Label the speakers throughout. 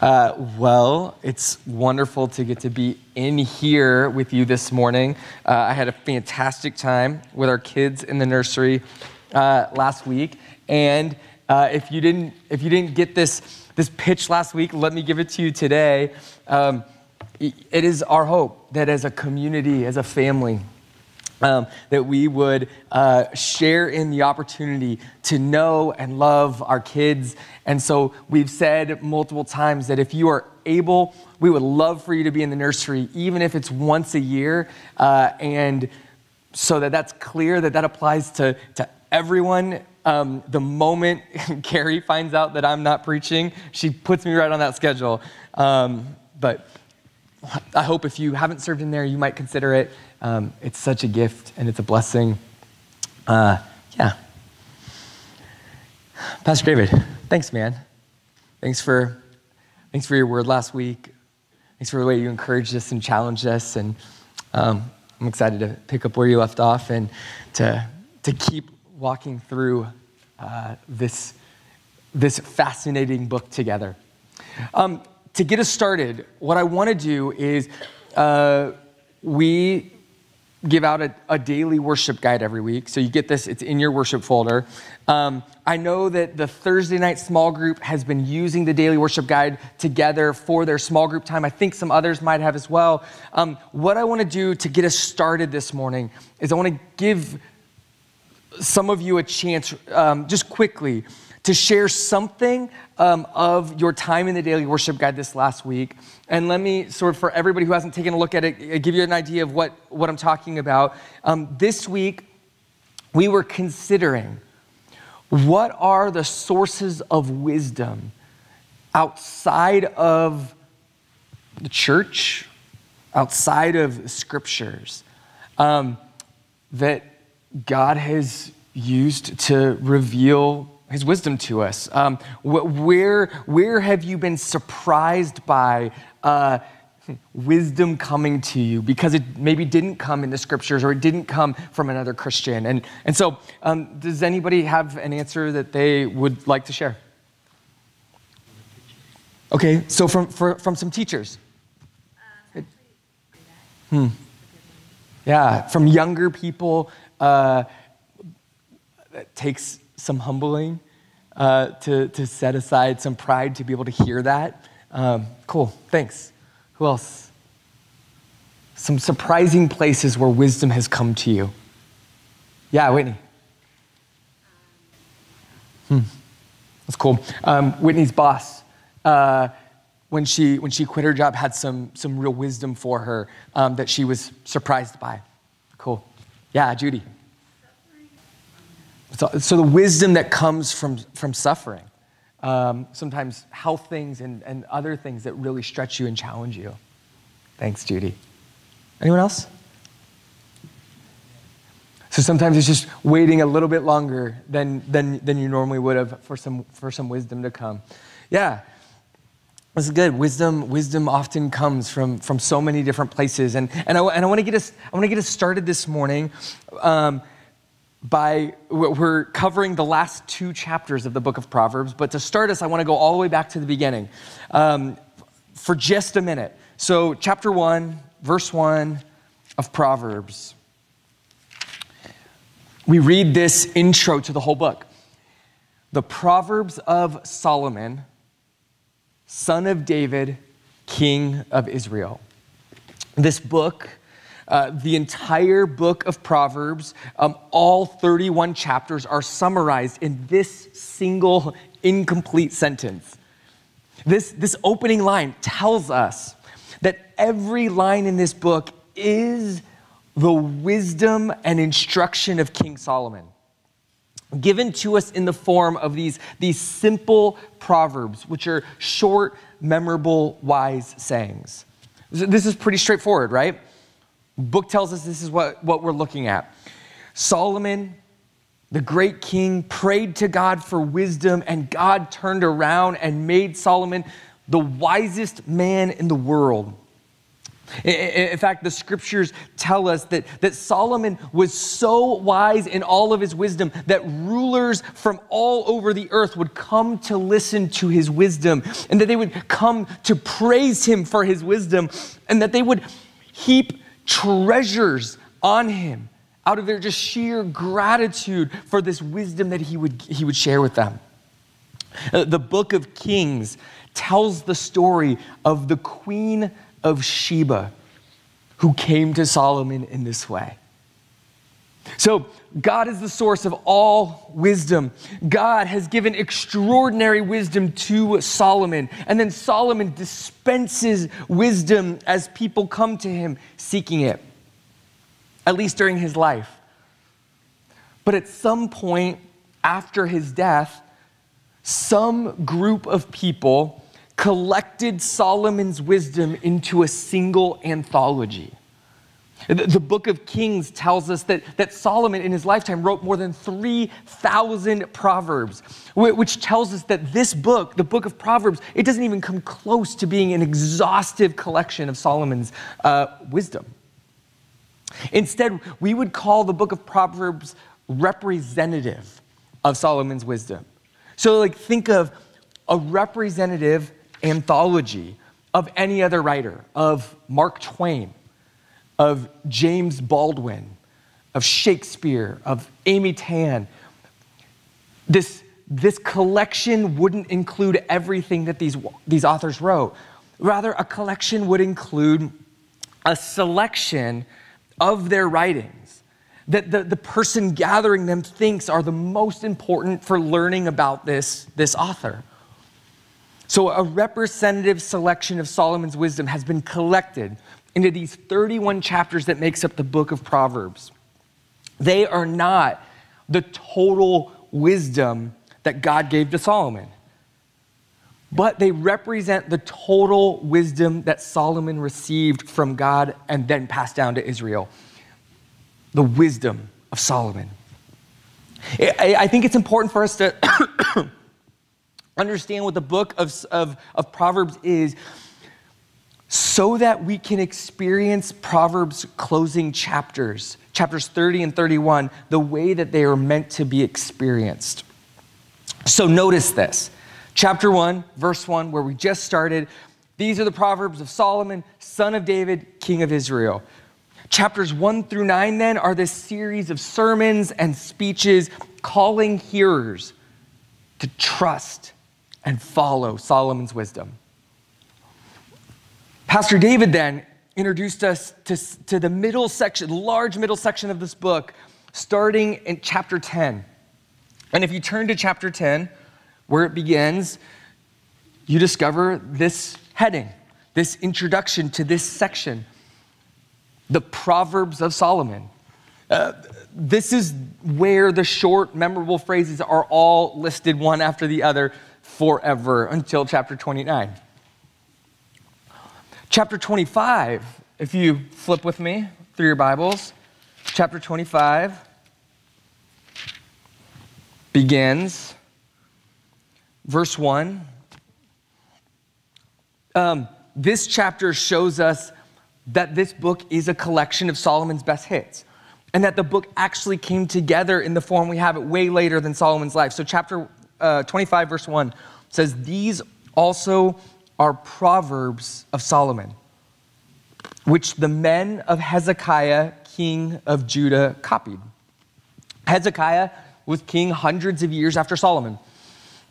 Speaker 1: Uh, well, it's wonderful to get to be in here with you this morning. Uh, I had a fantastic time with our kids in the nursery uh, last week, and uh, if you didn't if you didn't get this this pitch last week, let me give it to you today. Um, it is our hope that as a community, as a family, um, that we would uh, share in the opportunity to know and love our kids. And so we've said multiple times that if you are able, we would love for you to be in the nursery, even if it's once a year. Uh, and so that that's clear that that applies to, to everyone. Um, the moment Carrie finds out that I'm not preaching, she puts me right on that schedule. Um, but I hope if you haven't served in there, you might consider it. Um, it's such a gift and it's a blessing. Uh, yeah. Pastor David, thanks, man. Thanks for, thanks for your word last week. Thanks for the way you encouraged us and challenged us. And um, I'm excited to pick up where you left off and to, to keep walking through uh, this, this fascinating book together. Um, to get us started, what I want to do is uh, we give out a, a, daily worship guide every week. So you get this, it's in your worship folder. Um, I know that the Thursday night small group has been using the daily worship guide together for their small group time. I think some others might have as well. Um, what I want to do to get us started this morning is I want to give some of you a chance, um, just quickly, to share something um, of your time in the daily worship guide this last week. And let me sort of, for everybody who hasn't taken a look at it, give you an idea of what, what I'm talking about. Um, this week, we were considering what are the sources of wisdom outside of the church, outside of scriptures, um, that God has used to reveal his wisdom to us. Um, where, where have you been surprised by uh, wisdom coming to you because it maybe didn't come in the scriptures or it didn't come from another Christian? And, and so, um, does anybody have an answer that they would like to share? Okay, so from, for, from some teachers. Hmm. Yeah, from younger people. Uh, takes some humbling uh, to, to set aside some pride to be able to hear that. Um, cool, thanks. Who else? Some surprising places where wisdom has come to you. Yeah, Whitney. Hmm. That's cool. Um, Whitney's boss, uh, when, she, when she quit her job, had some, some real wisdom for her um, that she was surprised by. Cool. Yeah, Judy. So, so the wisdom that comes from, from suffering, um, sometimes health things and, and other things that really stretch you and challenge you. Thanks, Judy. Anyone else? So sometimes it's just waiting a little bit longer than, than, than you normally would have for some, for some wisdom to come. Yeah, this is good. Wisdom, wisdom often comes from, from so many different places. And, and I, and I want to get us, I want to get us started this morning um, by we're covering the last two chapters of the book of proverbs but to start us i want to go all the way back to the beginning. Um, for just a minute. So chapter 1 verse 1 of proverbs. We read this intro to the whole book. The proverbs of solomon son of david king of israel. This book uh, the entire book of Proverbs, um, all 31 chapters, are summarized in this single incomplete sentence. This, this opening line tells us that every line in this book is the wisdom and instruction of King Solomon, given to us in the form of these, these simple proverbs, which are short, memorable, wise sayings. This is pretty straightforward, right? Book tells us this is what, what we're looking at. Solomon, the great king, prayed to God for wisdom, and God turned around and made Solomon the wisest man in the world. In fact, the scriptures tell us that, that Solomon was so wise in all of his wisdom that rulers from all over the earth would come to listen to his wisdom and that they would come to praise him for his wisdom and that they would heap treasures on him out of their just sheer gratitude for this wisdom that he would, he would share with them. Uh, the book of Kings tells the story of the queen of Sheba who came to Solomon in this way. So, God is the source of all wisdom. God has given extraordinary wisdom to Solomon. And then Solomon dispenses wisdom as people come to him seeking it, at least during his life. But at some point after his death, some group of people collected Solomon's wisdom into a single anthology. The book of Kings tells us that, that Solomon in his lifetime wrote more than 3,000 proverbs, which tells us that this book, the book of Proverbs, it doesn't even come close to being an exhaustive collection of Solomon's uh, wisdom. Instead, we would call the book of Proverbs representative of Solomon's wisdom. So, like, think of a representative anthology of any other writer, of Mark Twain, of James Baldwin, of Shakespeare, of Amy Tan. This, this collection wouldn't include everything that these, these authors wrote. Rather, a collection would include a selection of their writings that the, the person gathering them thinks are the most important for learning about this, this author. So, a representative selection of Solomon's wisdom has been collected into these 31 chapters that makes up the book of Proverbs. They are not the total wisdom that God gave to Solomon, but they represent the total wisdom that Solomon received from God and then passed down to Israel. The wisdom of Solomon. I think it's important for us to understand what the book of, of, of Proverbs is so that we can experience Proverbs' closing chapters, chapters 30 and 31, the way that they are meant to be experienced. So notice this. Chapter 1, verse 1, where we just started. These are the Proverbs of Solomon, son of David, king of Israel. Chapters 1 through 9, then, are this series of sermons and speeches calling hearers to trust and follow Solomon's wisdom. Pastor David then introduced us to, to the middle section, large middle section of this book, starting in chapter 10. And if you turn to chapter 10, where it begins, you discover this heading, this introduction to this section the Proverbs of Solomon. Uh, this is where the short, memorable phrases are all listed one after the other forever until chapter 29. Chapter 25, if you flip with me through your Bibles, chapter 25 begins, verse 1. Um, this chapter shows us that this book is a collection of Solomon's best hits and that the book actually came together in the form we have it way later than Solomon's life. So, chapter uh, 25, verse 1 says, These also are proverbs of Solomon, which the men of Hezekiah, king of Judah, copied. Hezekiah was king hundreds of years after Solomon,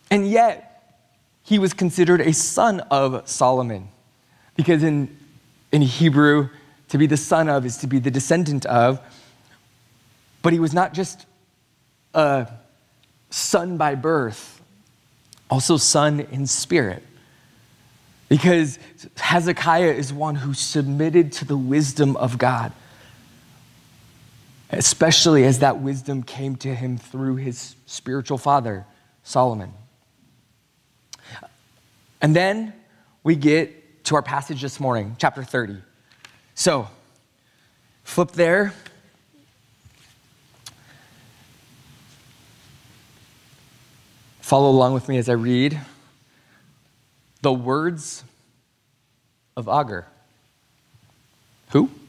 Speaker 1: and yet he was considered a son of Solomon, because in, in Hebrew, to be the son of is to be the descendant of, but he was not just a son by birth also son in spirit. Because Hezekiah is one who submitted to the wisdom of God, especially as that wisdom came to him through his spiritual father, Solomon. And then we get to our passage this morning, chapter 30. So, flip there Follow along with me as I read the words of Agur. Who?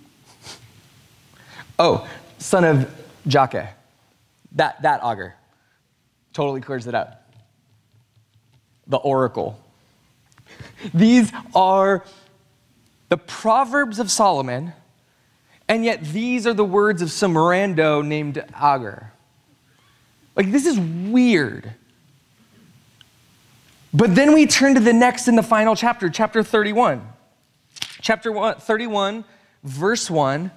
Speaker 1: Oh, son of Jakeh. That, that Agur. Totally clears it up. The oracle. These are the Proverbs of Solomon, and yet these are the words of some rando named Agur. Like, this is weird. But then we turn to the next in the final chapter, chapter 31. Chapter 31, verse 1,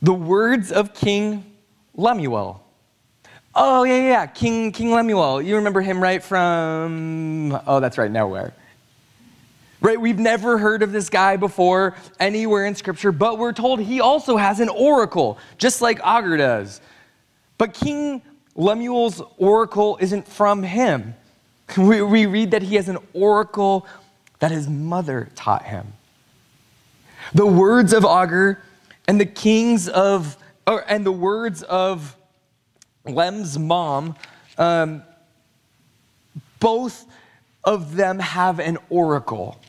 Speaker 1: the words of King Lemuel. Oh, yeah, yeah, King, King Lemuel. You remember him, right, from, oh, that's right, nowhere. Right, we've never heard of this guy before anywhere in Scripture, but we're told he also has an oracle, just like Agur does. But King Lemuel's oracle isn't from him. We, we read that he has an oracle that his mother taught him. The words of Agur and the kings of, or, and the words of Lem's mom, um, both of them have an oracle.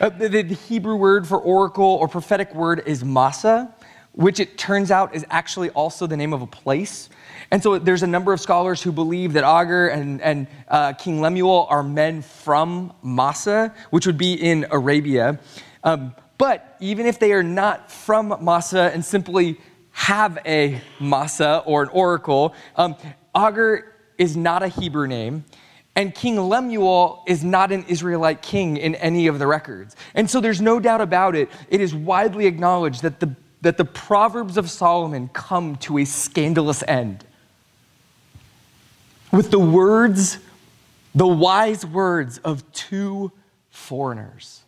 Speaker 1: Uh, the, the, Hebrew word for oracle or prophetic word is masa, which it turns out is actually also the name of a place. And so there's a number of scholars who believe that Agur and, and uh, King Lemuel are men from Massa, which would be in Arabia. Um, but even if they are not from Massa and simply have a Massa or an oracle, um, Agur is not a Hebrew name. And King Lemuel is not an Israelite king in any of the records. And so there's no doubt about it. It is widely acknowledged that the, that the Proverbs of Solomon come to a scandalous end. With the words, the wise words of two foreigners.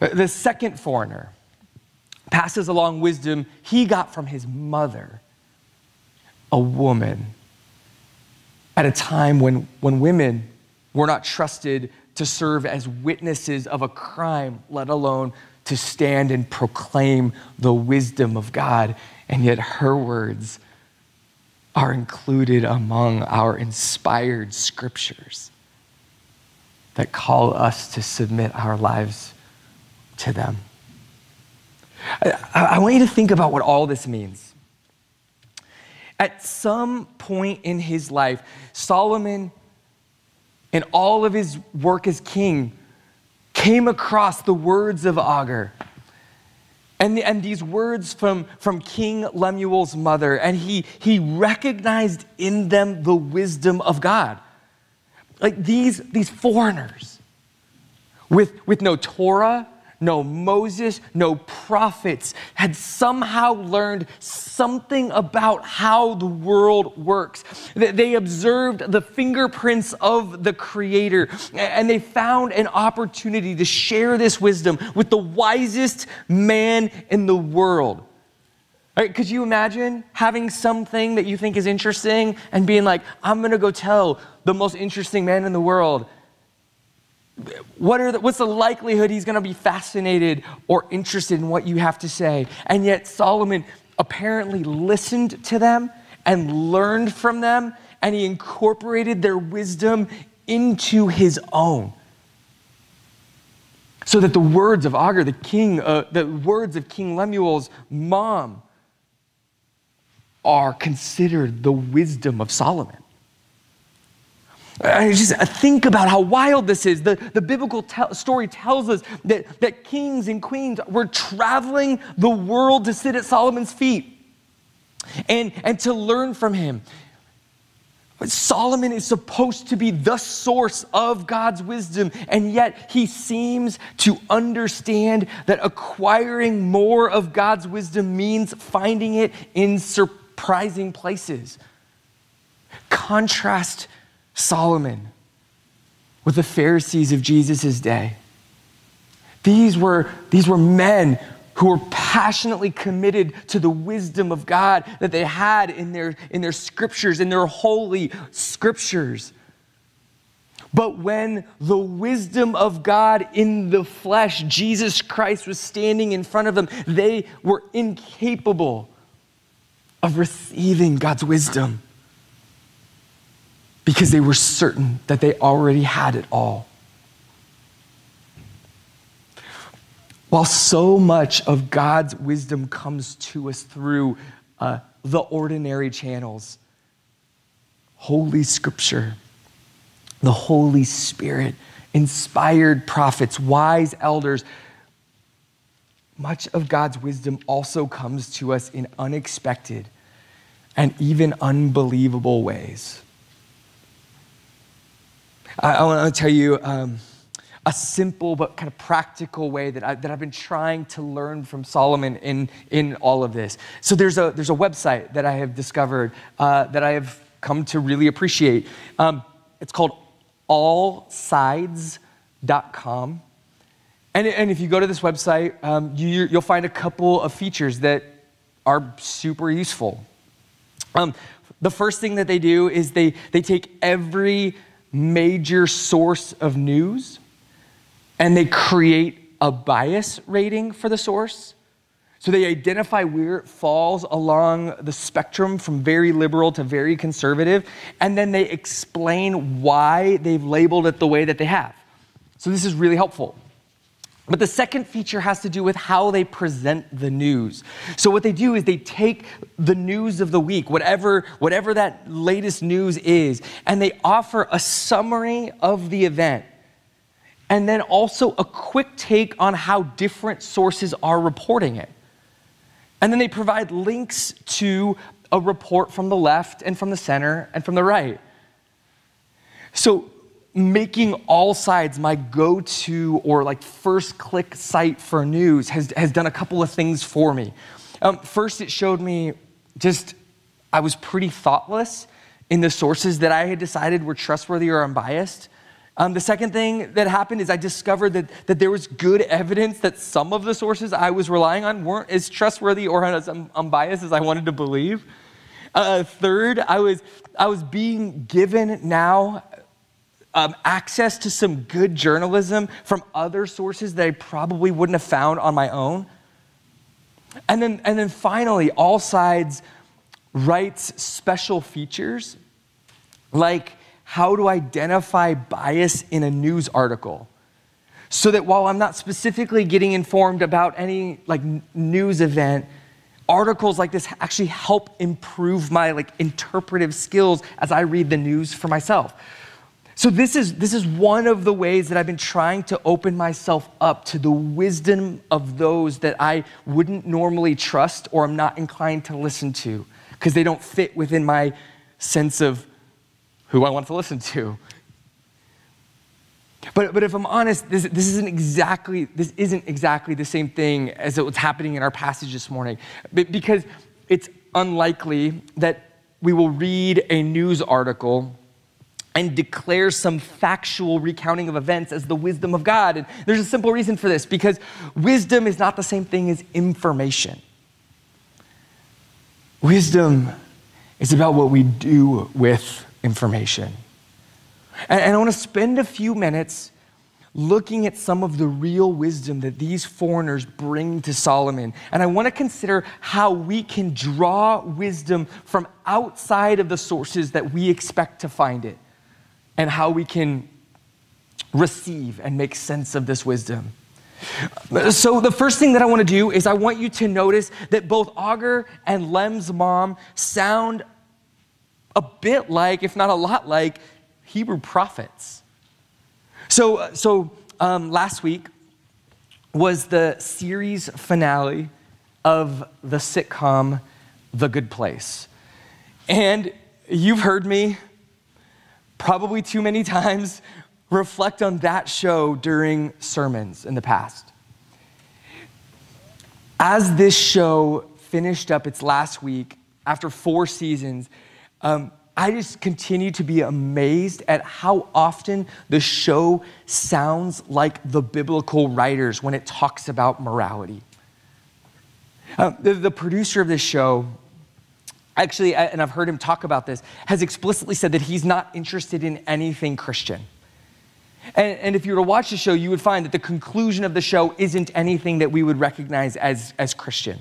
Speaker 1: Uh, the second foreigner passes along wisdom he got from his mother, a woman at a time when, when women were not trusted to serve as witnesses of a crime, let alone to stand and proclaim the wisdom of God. And yet her words are included among our inspired scriptures that call us to submit our lives to them. I, I, want you to think about what all this means. At some point in his life, Solomon, in all of his work as king, came across the words of Agur. And, and these words from, from King Lemuel's mother, and he, he recognized in them the wisdom of God. Like these, these foreigners with, with no Torah, no Moses, no prophets had somehow learned something about how the world works. They observed the fingerprints of the Creator and they found an opportunity to share this wisdom with the wisest man in the world. Right, could you imagine having something that you think is interesting and being like, I'm gonna go tell the most interesting man in the world what are the, what's the likelihood he's going to be fascinated or interested in what you have to say? And yet, Solomon apparently listened to them and learned from them, and he incorporated their wisdom into his own. So that the words of Agur, the king, uh, the words of King Lemuel's mom, are considered the wisdom of Solomon. I just uh, think about how wild this is. The, the biblical te- story tells us that, that kings and queens were traveling the world to sit at Solomon's feet and, and to learn from him. But Solomon is supposed to be the source of God's wisdom, and yet he seems to understand that acquiring more of God's wisdom means finding it in surprising places. Contrast Solomon with the Pharisees of Jesus' day. These were, these were men who were passionately committed to the wisdom of God that they had in their, in their scriptures, in their holy scriptures. But when the wisdom of God in the flesh, Jesus Christ, was standing in front of them, they were incapable of receiving God's wisdom because they were certain that they already had it all. While so much of God's wisdom comes to us through uh, the ordinary channels, Holy Scripture, the Holy Spirit, inspired prophets, wise elders, much of God's wisdom also comes to us in unexpected and even unbelievable ways. I, I want to tell you um, a simple but kind of practical way that, I, that I've been trying to learn from Solomon in, in all of this. So there's a, there's a website that I have discovered uh, that I have come to really appreciate. Um, it's called allsides.com. And, and if you go to this website, um, you, you'll find a couple of features that are super useful. Um, the first thing that they do is they, they take every major source of news and they create a bias rating for the source. So they identify where it falls along the spectrum from very liberal to very conservative, and then they explain why they've labeled it the way that they have. So this is really helpful. But the second feature has to do with how they present the news. So what they do is they take the news of the week, whatever, whatever that latest news is, and they offer a summary of the event. And then also a quick take on how different sources are reporting it. And then they provide links to a report from the left and from the center and from the right. So making all sides my go-to or like first click site for news has, has done a couple of things for me. Um, first it showed me just i was pretty thoughtless in the sources that i had decided were trustworthy or unbiased. Um, the second thing that happened is i discovered that, that there was good evidence that some of the sources i was relying on weren't as trustworthy or as unbiased as i wanted to believe. Uh, third i was i was being given now um, access to some good journalism from other sources that I probably wouldn't have found on my own. And then, and then finally, All Sides writes special features like how to identify bias in a news article. So that while I'm not specifically getting informed about any like news event, articles like this actually help improve my like interpretive skills as I read the news for myself. So, this is, this is one of the ways that I've been trying to open myself up to the wisdom of those that I wouldn't normally trust or I'm not inclined to listen to because they don't fit within my sense of who I want to listen to. But, but if I'm honest, this, this, isn't exactly, this isn't exactly the same thing as what's happening in our passage this morning. Because it's unlikely that we will read a news article and declares some factual recounting of events as the wisdom of God. And there's a simple reason for this because wisdom is not the same thing as information. Wisdom is about what we do with information. And, and I want to spend a few minutes looking at some of the real wisdom that these foreigners bring to Solomon. And I want to consider how we can draw wisdom from outside of the sources that we expect to find it and how we can receive and make sense of this wisdom. So, the first thing that I want to do is I want you to notice that both Agur and Lem's mom sound a bit like, if not a lot like, Hebrew prophets. So, so um, last week was the series finale of the sitcom The Good Place. And you've heard me probably too many times, reflect on that show during sermons in the past. As this show finished up its last week, after four seasons, um, I just continue to be amazed at how often the show sounds like the biblical writers when it talks about morality. Uh, the, the producer of this show, actually, and I've heard him talk about this, has explicitly said that he's not interested in anything Christian. And, and, if you were to watch the show, you would find that the conclusion of the show isn't anything that we would recognize as, as Christian.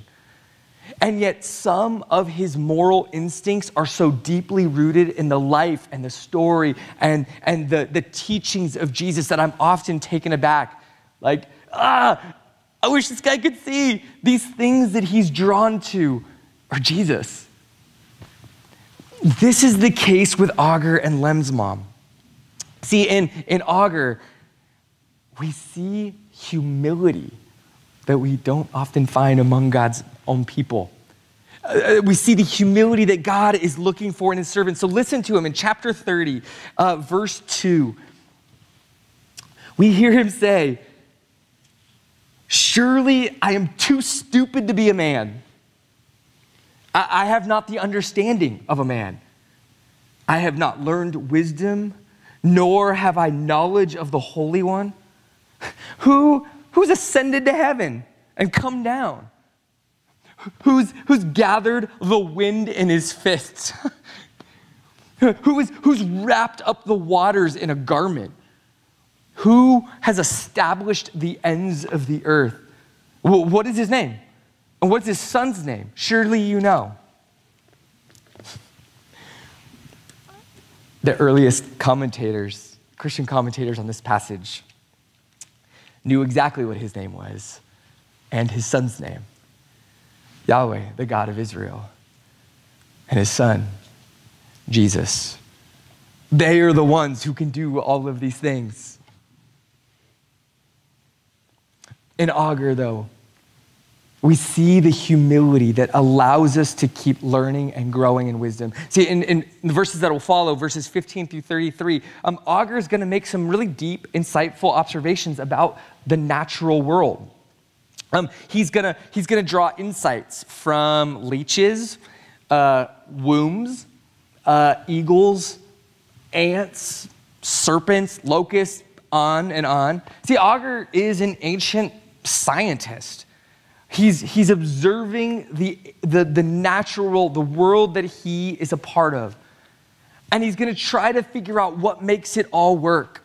Speaker 1: And yet, some of his moral instincts are so deeply rooted in the life and the story and, and the, the teachings of Jesus that I'm often taken aback. Like, ah, I wish this guy could see these things that he's drawn to are Jesus. This is the case with Agur and Lem's mom. See, in, in Agur, we see humility that we don't often find among God's own people. Uh, we see the humility that God is looking for in his servants. So listen to him in chapter 30, uh, verse 2. We hear him say, Surely I am too stupid to be a man. I, have not the understanding of a man. I have not learned wisdom, nor have I knowledge of the Holy One. Who, who's ascended to heaven and come down? Who's, who's gathered the wind in his fists? Who is, who's wrapped up the waters in a garment? Who has established the ends of the earth? What is his name? And what's his son's name? Surely you know. The earliest commentators, Christian commentators on this passage, knew exactly what his name was and his son's name Yahweh, the God of Israel, and his son, Jesus. They are the ones who can do all of these things. In Agur, though, we see the humility that allows us to keep learning and growing in wisdom. See, in, in the verses that will follow, verses 15 through 33, um, Agur is going to make some really deep, insightful observations about the natural world. Um, he's going to he's gonna draw insights from leeches, uh, wombs, uh, eagles, ants, serpents, locusts, on and on. See, Agur is an ancient scientist. He's, he's observing the, the, the natural, the world that he is a part of. And he's going to try to figure out what makes it all work.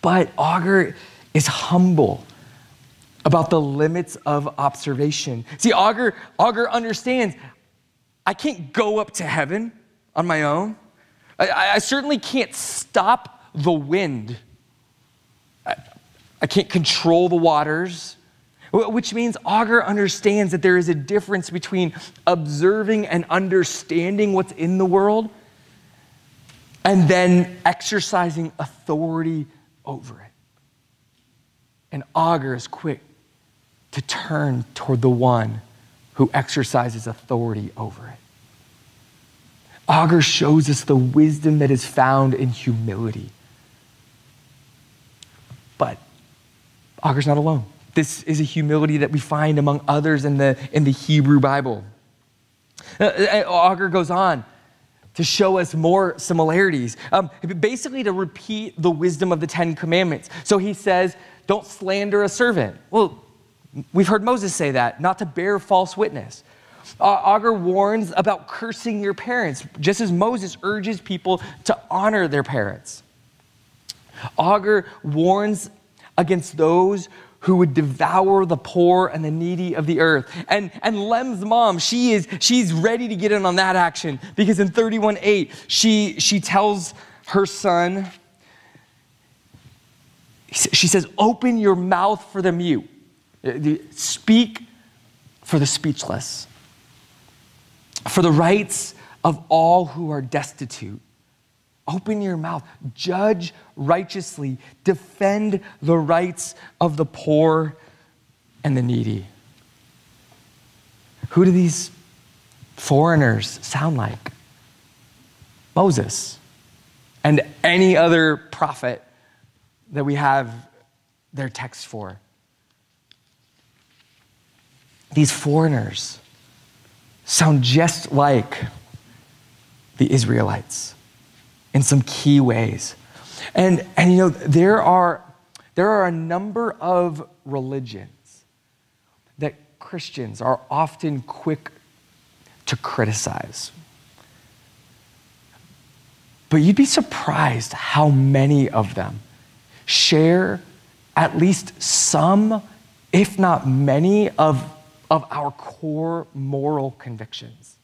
Speaker 1: But Agur is humble about the limits of observation. See, Agur, Agur understands I can't go up to heaven on my own. I, I certainly can't stop the wind. I, I can't control the waters which means Agur understands that there is a difference between observing and understanding what's in the world and then exercising authority over it. And Agur is quick to turn toward the one who exercises authority over it. Agur shows us the wisdom that is found in humility. But Agur's not alone. This is a humility that we find among others in the, in the Hebrew Bible. Uh, uh goes on to show us more similarities, um, basically to repeat the wisdom of the Ten Commandments. So he says, Don't slander a servant. Well, we've heard Moses say that, not to bear false witness. Uh, Agur warns about cursing your parents, just as Moses urges people to honor their parents. Agur warns against those who would devour the poor and the needy of the earth. And, and Lem's mom, she is, she's ready to get in on that action because in 31.8, she, she tells her son, she says, open your mouth for the mute. Speak for the speechless, for the rights of all who are destitute Open your mouth, judge righteously, defend the rights of the poor and the needy. Who do these foreigners sound like? Moses and any other prophet that we have their text for. These foreigners sound just like the Israelites in some key ways. And, and you know, there are, there are a number of religions that Christians are often quick to criticize. But you'd be surprised how many of them share at least some, if not many, of, of our core moral convictions.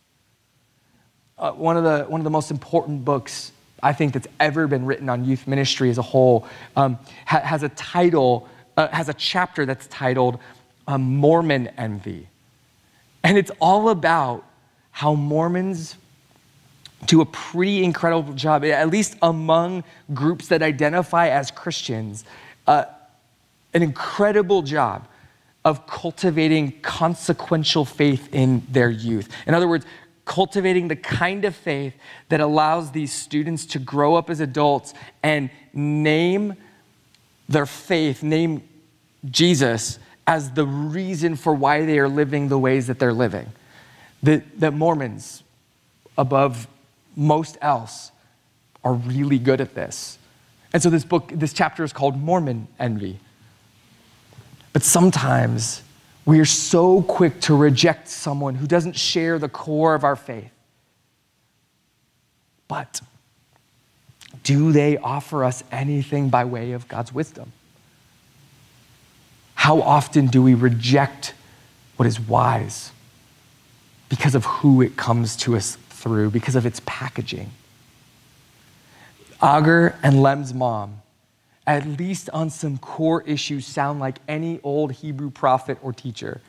Speaker 1: Uh, one, of the, one of the most important books I think that's ever been written on youth ministry as a whole um, ha- has a title uh, has a chapter that's titled Mormon Envy. And it's all about how Mormons do a pretty incredible job, at least among groups that identify as Christians, uh, an incredible job of cultivating consequential faith in their youth. In other words, cultivating the kind of faith that allows these students to grow up as adults and name their faith, name Jesus as the reason for why they are living the ways that they're living. That, that Mormons, above most else, are really good at this. And so this book, this chapter is called Mormon Envy. But sometimes we are so quick to reject someone who doesn't share the core of our faith. But do they offer us anything by way of God's wisdom? How often do we reject what is wise because of who it comes to us through, because of its packaging? Agur and Lem's mom at least on some core issues, sound like any old Hebrew prophet or teacher.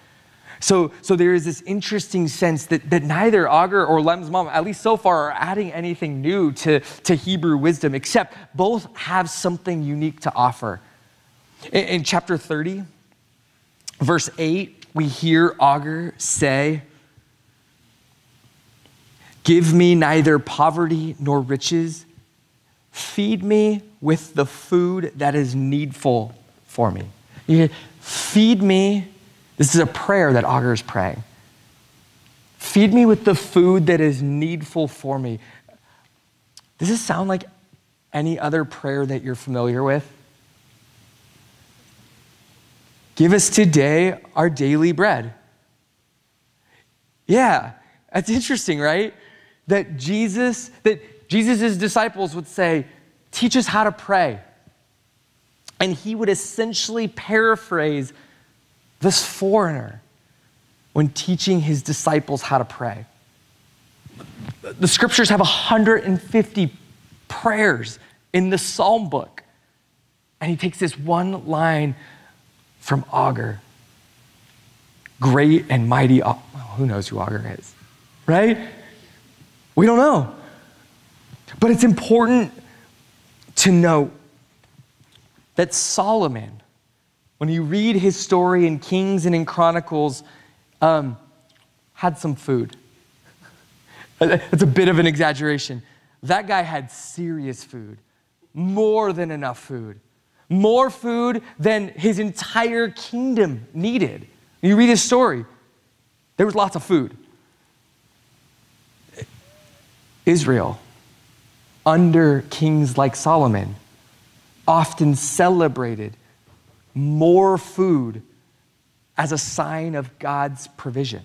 Speaker 1: So, so there is this interesting sense that, that neither Agur or Lem's mom, at least so far, are adding anything new to, to Hebrew wisdom, except both have something unique to offer. In, in chapter 30, verse 8, we hear Agur say, Give me neither poverty nor riches Feed me with the food that is needful for me. You feed me. This is a prayer that Agur is praying. Feed me with the food that is needful for me. Does this sound like any other prayer that you're familiar with? Give us today our daily bread. Yeah, that's interesting, right? That Jesus, that Jesus' disciples would say, Teach us how to pray. And he would essentially paraphrase this foreigner when teaching his disciples how to pray. The scriptures have 150 prayers in the psalm book. And he takes this one line from Agur Great and mighty, well, who knows who Agur is, right? We don't know. But it's important to note that Solomon, when you read his story in Kings and in Chronicles, um, had some food. That's a bit of an exaggeration. That guy had serious food, more than enough food, more food than his entire kingdom needed. You read his story, there was lots of food. Israel under kings like Solomon, often celebrated more food as a sign of God's provision.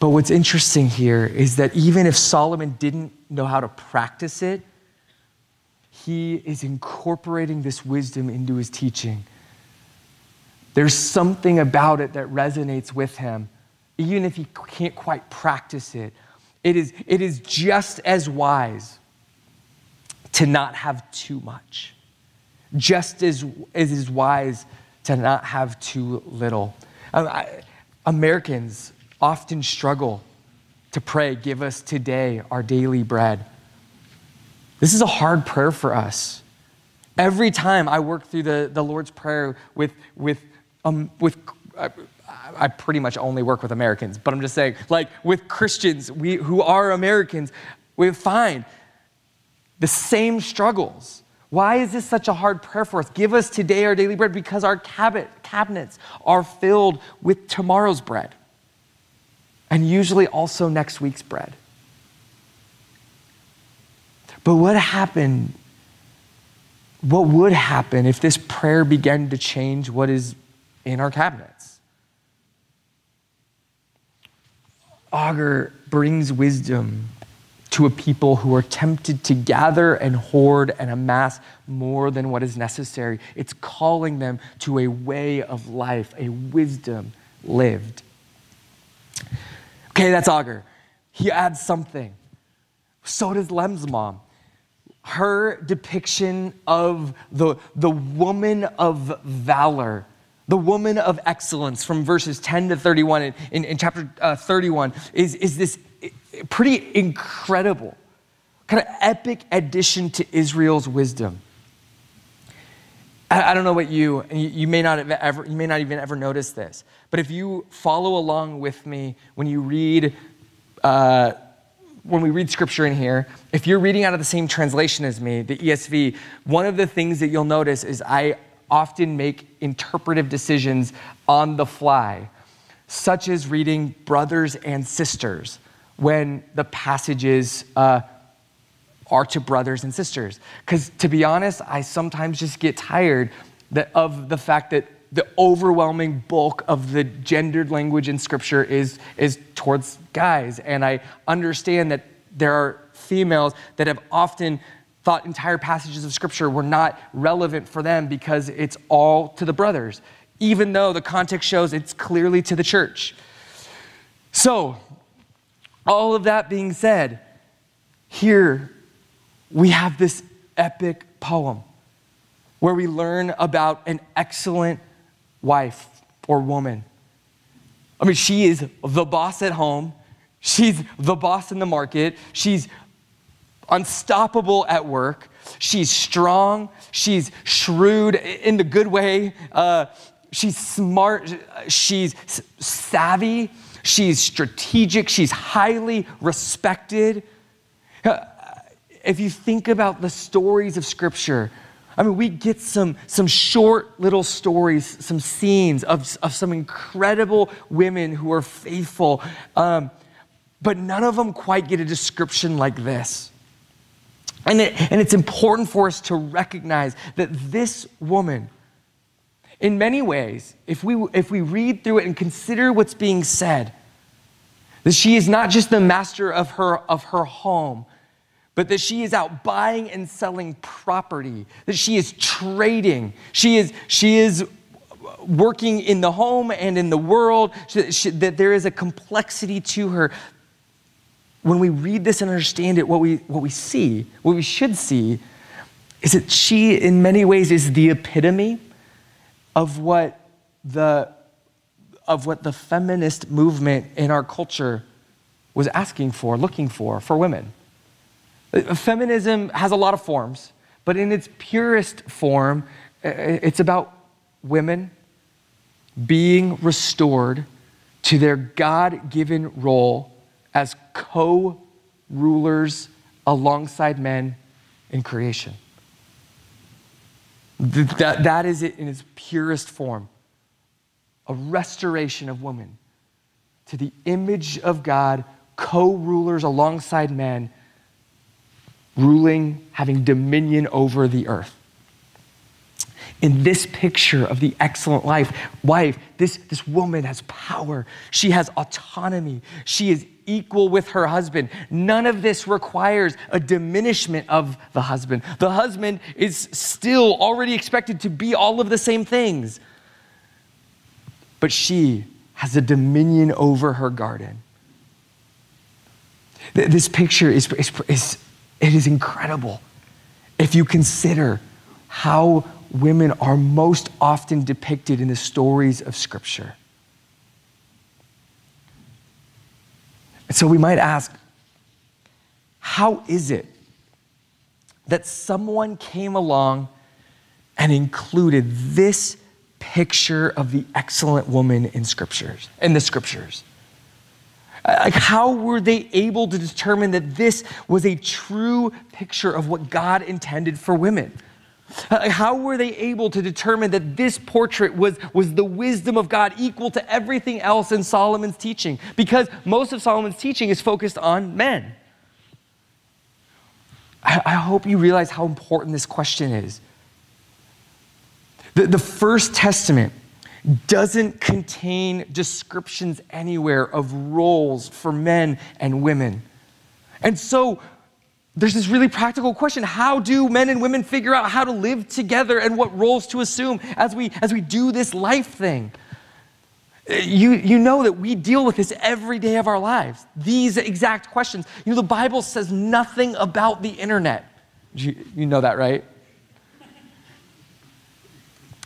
Speaker 1: But what's interesting here is that even if Solomon didn't know how to practice it, he is incorporating this wisdom into his teaching. There's something about it that resonates with him, even if he can't quite practice it it is, it is just as wise to not have too much, just as it is wise to not have too little. Um, I, Americans often struggle to pray, Give us today our daily bread. This is a hard prayer for us. Every time I work through the, the Lord's Prayer with, with, um, with uh, I pretty much only work with Americans, but I'm just saying, like with Christians we, who are Americans, we find the same struggles. Why is this such a hard prayer for us? Give us today our daily bread because our cabinet, cabinets are filled with tomorrow's bread and usually also next week's bread. But what happened? What would happen if this prayer began to change what is in our cabinets? Agur brings wisdom to a people who are tempted to gather and hoard and amass more than what is necessary. It's calling them to a way of life, a wisdom lived. Okay, that's Agur. He adds something. So does Lem's mom. her depiction of the, the woman of valor, the woman of excellence from verses 10 to 31 in, in, in chapter uh, 31 is, is this pretty incredible, kind of epic addition to Israel's wisdom. I, I don't know what you, you, you may not have ever, you may not even ever notice this, but if you follow along with me when you read, uh, when we read scripture in here, if you're reading out of the same translation as me, the ESV, one of the things that you'll notice is I often make interpretive decisions on the fly, such as reading brothers and sisters when the passages uh, are to brothers and sisters. Because to be honest, I sometimes just get tired that, of the fact that the overwhelming bulk of the gendered language in scripture is, is towards guys. And I understand that there are females that have often thought entire passages of scripture were not relevant for them because it's all to the brothers, even though the context shows it's clearly to the church. So, all of that being said, here we have this epic poem where we learn about an excellent wife or woman. I mean, she is the boss at home. She's the boss in the market. She's unstoppable at work. She's strong. She's shrewd in the good way. Uh, she's smart. She's savvy. She's strategic. She's highly respected. Uh, if you think about the stories of Scripture, I mean, we get some, some short little stories, some scenes of, of some incredible women who are faithful, um, but none of them quite get a description like this. And, it, and it's important for us to recognize that this woman, in many ways, if we, if we read through it and consider what's being said, that she is not just the master of her, of her home, but that she is out buying and selling property, that she is trading. She is, she is working in the home and in the world, she, she, that there is a complexity to her. When we read this and understand it, what we, what we see, what we should see, is that she, in many ways, is the epitome of what the, of what the feminist movement in our culture was asking for, looking for, for women. Uh, feminism has a lot of forms, but in its purest form, uh, uh, it's about women being restored to their God given role as co rulers alongside men in creation. That, that is it in its purest form a restoration of women to the image of God, co rulers alongside men ruling, having dominion over the earth. In this picture of the excellent life, wife, this, this woman has power. She has autonomy. She is equal with her husband. None of this requires a diminishment of the husband. The husband is still already expected to be all of the same things. But she has a dominion over her garden. This picture is, is, is it is incredible if you consider how women are most often depicted in the stories of Scripture. And so we might ask, how is it that someone came along and included this picture of the excellent woman in scriptures in the scriptures uh, like, how were they able to determine that this was a true picture of what God intended for women? How were they able to determine that this portrait was, was the wisdom of God equal to everything else in Solomon's teaching? Because most of Solomon's teaching is focused on men. I, I hope you realize how important this question is. The, the First Testament doesn't contain descriptions anywhere of roles for men and women. And so there's this really practical question how do men and women figure out how to live together and what roles to assume as we as we do this life thing you, you know that we deal with this every day of our lives these exact questions you know the bible says nothing about the internet You, you know that, right?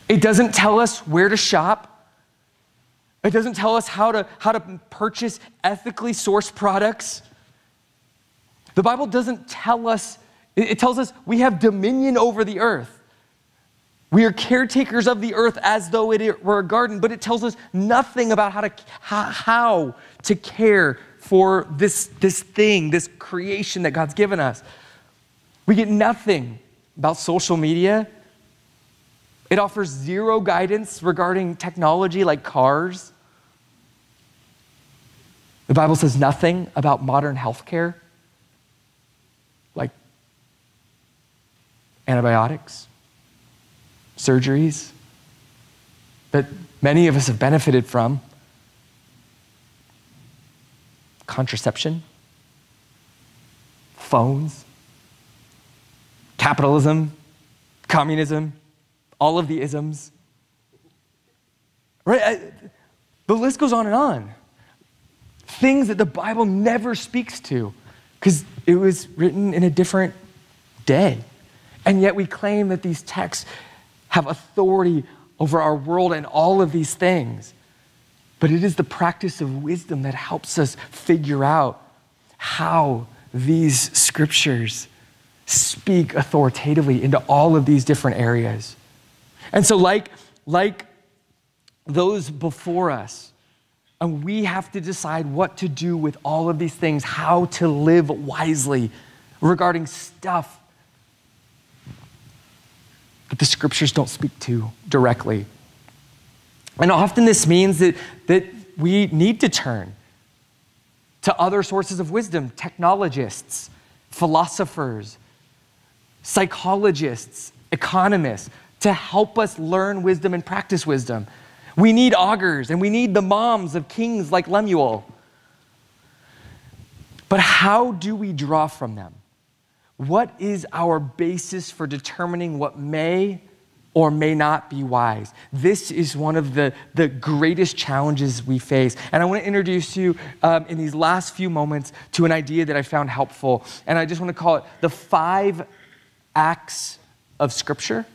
Speaker 1: It doesn't tell us where to shop. It doesn't tell us how to, how to purchase ethically sourced products. The Bible doesn't tell us, it tells us we have dominion over the earth. We are caretakers of the earth as though it were a garden, but it tells us nothing about how to, how, to care for this, this thing, this creation that God's given us. We get nothing about social media. It offers zero guidance regarding technology like cars. The Bible says nothing about modern healthcare, like antibiotics, surgeries that many of us have benefited from, contraception, phones, capitalism, communism, all of the isms. Right? The list goes on and on things that the Bible never speaks to because it was written in a different day. And yet we claim that these texts have authority over our world and all of these things. But it is the practice of wisdom that helps us figure out how these scriptures speak authoritatively into all of these different areas. And so, like, like those before us, and we have to decide what to do with all of these things, how to live wisely regarding stuff that the scriptures don't speak to directly. And often this means that, that we need to turn to other sources of wisdom, technologists, philosophers, psychologists, economists, to help us learn wisdom and practice wisdom. We need Agurs and we need the moms of kings like Lemuel. But how do we draw from them? What is our basis for determining what may or may not be wise? This is one of the, the greatest challenges we face. And I want to introduce you um, in these last few moments to an idea that I found helpful. And I just want to call it the five acts of Scripture.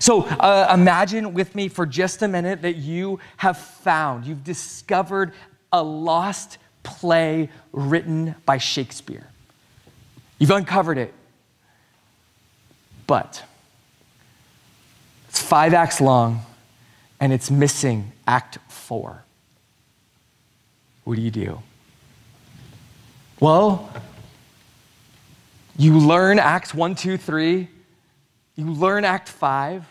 Speaker 1: So uh, imagine with me for just a minute that you have found, you've discovered a lost play written by Shakespeare. You've uncovered it. But it's five acts long and it's missing act four. What do you do? Well, you learn Acts 1, 2, 3, you learn Act 5.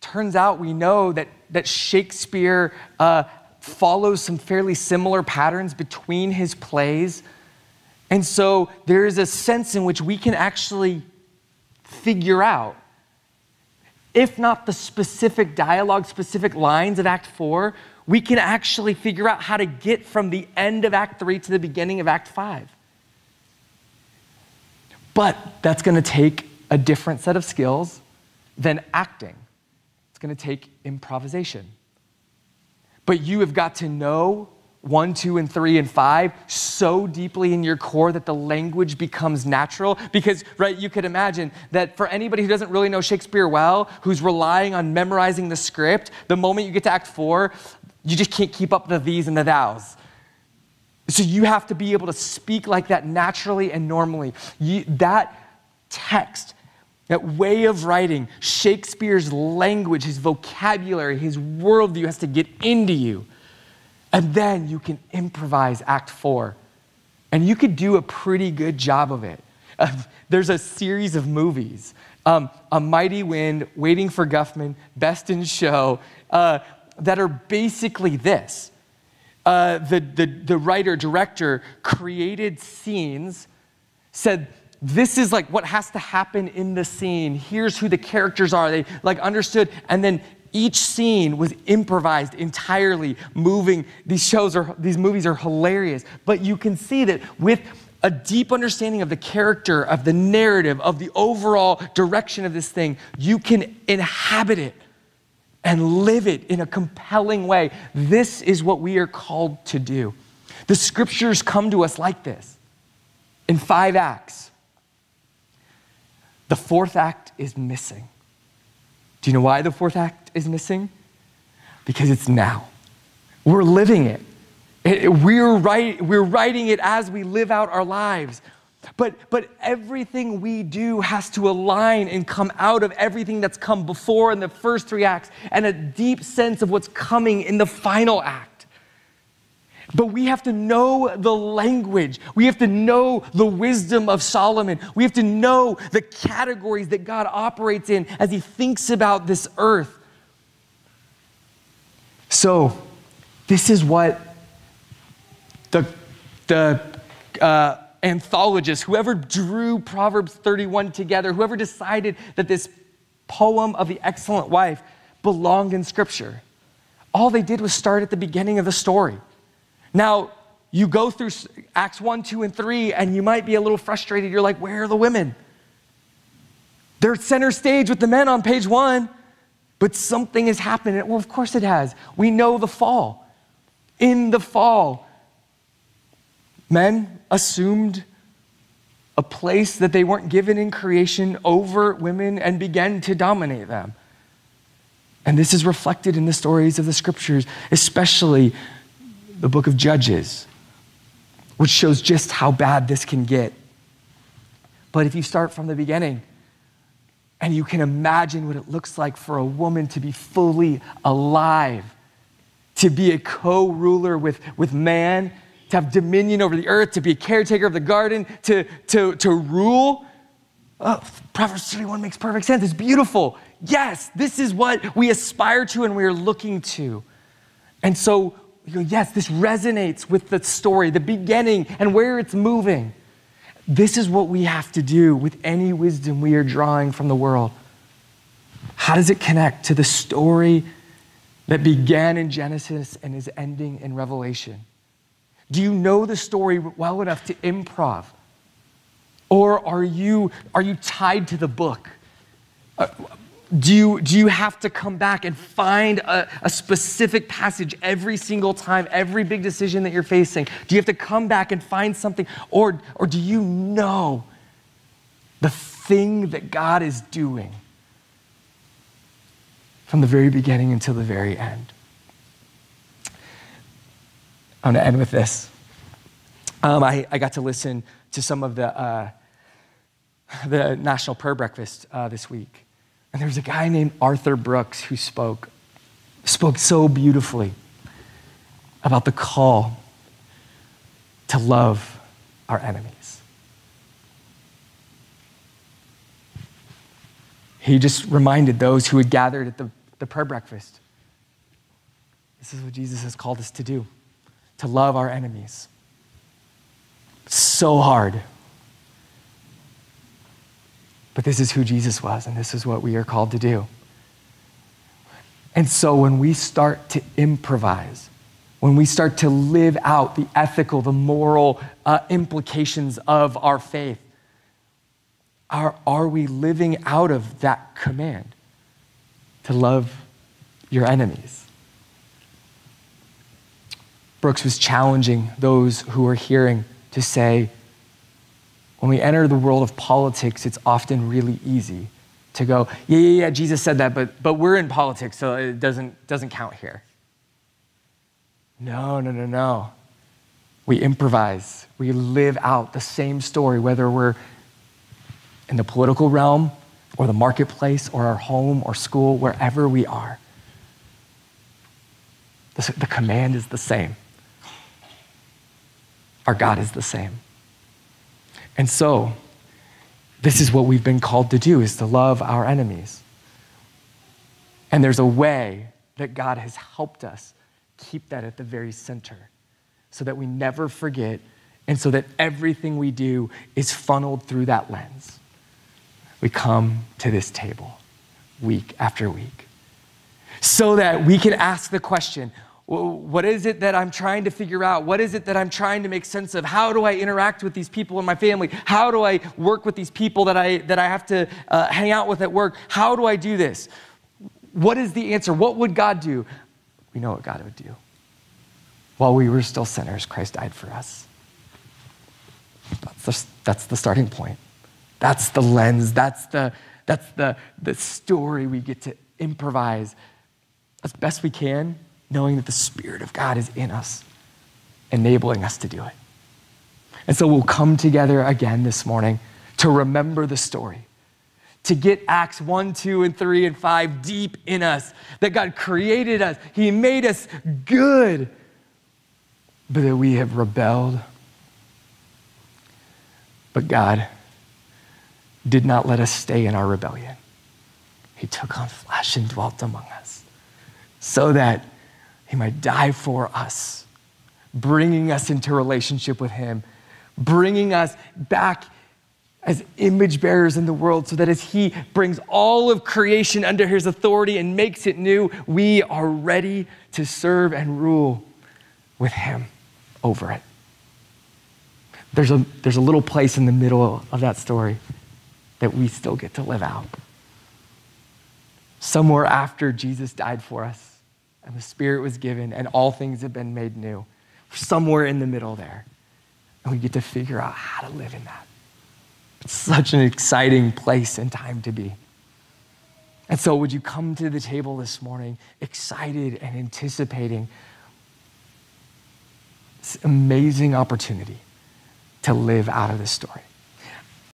Speaker 1: Turns out we know that, that Shakespeare uh, follows some fairly similar patterns between his plays. And so there is a sense in which we can actually figure out, if not the specific dialogue, specific lines of Act 4, we can actually figure out how to get from the end of Act 3 to the beginning of Act 5. But that's going to take a different set of skills than acting. It's going to take improvisation. But you have got to know one, two, and three, and five so deeply in your core that the language becomes natural. Because, right, you could imagine that for anybody who doesn't really know Shakespeare well, who's relying on memorizing the script, the moment you get to Act Four, you just can't keep up the these and the thous. So you have to be able to speak like that naturally and normally. You, that text that way of writing, Shakespeare's language, his vocabulary, his worldview has to get into you. And then you can improvise Act Four. And you could do a pretty good job of it. There's a series of movies um, A Mighty Wind, Waiting for Guffman, Best in Show, uh, that are basically this. Uh, the, the, the writer, director created scenes, said, this is like what has to happen in the scene. Here's who the characters are. They like understood. And then each scene was improvised entirely, moving. These shows are, these movies are hilarious. But you can see that with a deep understanding of the character, of the narrative, of the overall direction of this thing, you can inhabit it and live it in a compelling way. This is what we are called to do. The scriptures come to us like this in five acts the fourth act is missing. Do you know why the fourth act is missing? Because it's now. We're living it. we're, write, we're writing it as we live out our lives. But, but everything we do has to align and come out of everything that's come before in the first three acts and a deep sense of what's coming in the final act. But we have to know the language. We have to know the wisdom of Solomon. We have to know the categories that God operates in as he thinks about this earth. So, this is what the, the uh, anthologist, whoever drew Proverbs 31 together, whoever decided that this poem of the excellent wife belonged in Scripture, all they did was start at the beginning of the story. Now, you go through Acts 1, 2, and 3, and you might be a little frustrated. You're like, where are the women? They're center stage with the men on page one, but something has happened. Well, of course it has. We know the fall. In the fall, men assumed a place that they weren't given in creation over women and began to dominate them. And this is reflected in the stories of the scriptures, especially the book of Judges, which shows just how bad this can get. But if you start from the beginning, and you can imagine what it looks like for a woman to be fully alive, to be a co ruler with, with man, to have dominion over the earth, to be a caretaker of the garden, to, to, to rule. Oh, Proverbs 31 makes perfect sense. It's beautiful. Yes, this is what we aspire to and we are looking to. And so you go, yes, this resonates with the story, the beginning, and where it's moving. This is what we have to do with any wisdom we are drawing from the world. How does it connect to the story that began in Genesis and is ending in Revelation? Do you know the story well enough to improv? Or are you, are you tied to the book? Uh, Do you, do you have to come back and find a, a, specific passage every single time, every big decision that you're facing? Do you have to come back and find something? Or, or do you know the thing that God is doing from the very beginning until the very end? I'm going to end with this. Um, I, I got to listen to some of the, uh, the National Prayer Breakfast uh, this week. And there was a guy named Arthur Brooks who spoke, spoke so beautifully about the call to love our enemies. He just reminded those who had gathered at the, the prayer breakfast this is what Jesus has called us to do to love our enemies. So hard. But this is who Jesus was, and this is what we are called to do. And so when we start to improvise, when we start to live out the ethical, the moral uh, implications of our faith, are, are we living out of that command to love your enemies? Brooks was challenging those who were hearing to say, when we enter the world of politics, it's often really easy to go, yeah, yeah, yeah, Jesus said that, but, but we're in politics, so it doesn't, doesn't count here. No, no, no, no. We improvise. We live out the same story, whether we're in the political realm or the marketplace or our home or school, wherever we are. The, the command is the same. Our God is the same. And so, this is what we've been called to do is to love our enemies. And there's a way that God has helped us keep that at the very center so that we never forget and so that everything we do is funneled through that lens. We come to this table week after week so that we can ask the question what is it that I'm trying to figure out? What is it that I'm trying to make sense of? How do I interact with these people in my family? How do I work with these people that I, that I have to uh, hang out with at work? How do I do this? What is the answer? What would God do? We know what God would do. While we were still sinners, Christ died for us. That's the, that's the starting point. That's the lens. That's the, that's the, the story we get to improvise as best we can, knowing that the Spirit of God is in us, enabling us to do it. And so we'll come together again this morning to remember the story, to get Acts 1, 2, and 3, and 5 deep in us, that God created us, He made us good, but that we have rebelled. But God did not let us stay in our rebellion. He took on flesh and dwelt among us so that He might die for us, bringing us into relationship with Him, bringing us back as image bearers in the world, so that as He brings all of creation under His authority and makes it new, we are ready to serve and rule with Him over it. There's a, there's a little place in the middle of that story that we still get to live out. Somewhere after Jesus died for us and the Spirit was given and all things have been made new, somewhere in the middle there. And we get to figure out how to live in that. It's such an exciting place and time to be. And so, would you come to the table this morning excited and anticipating this amazing opportunity to live out of this story?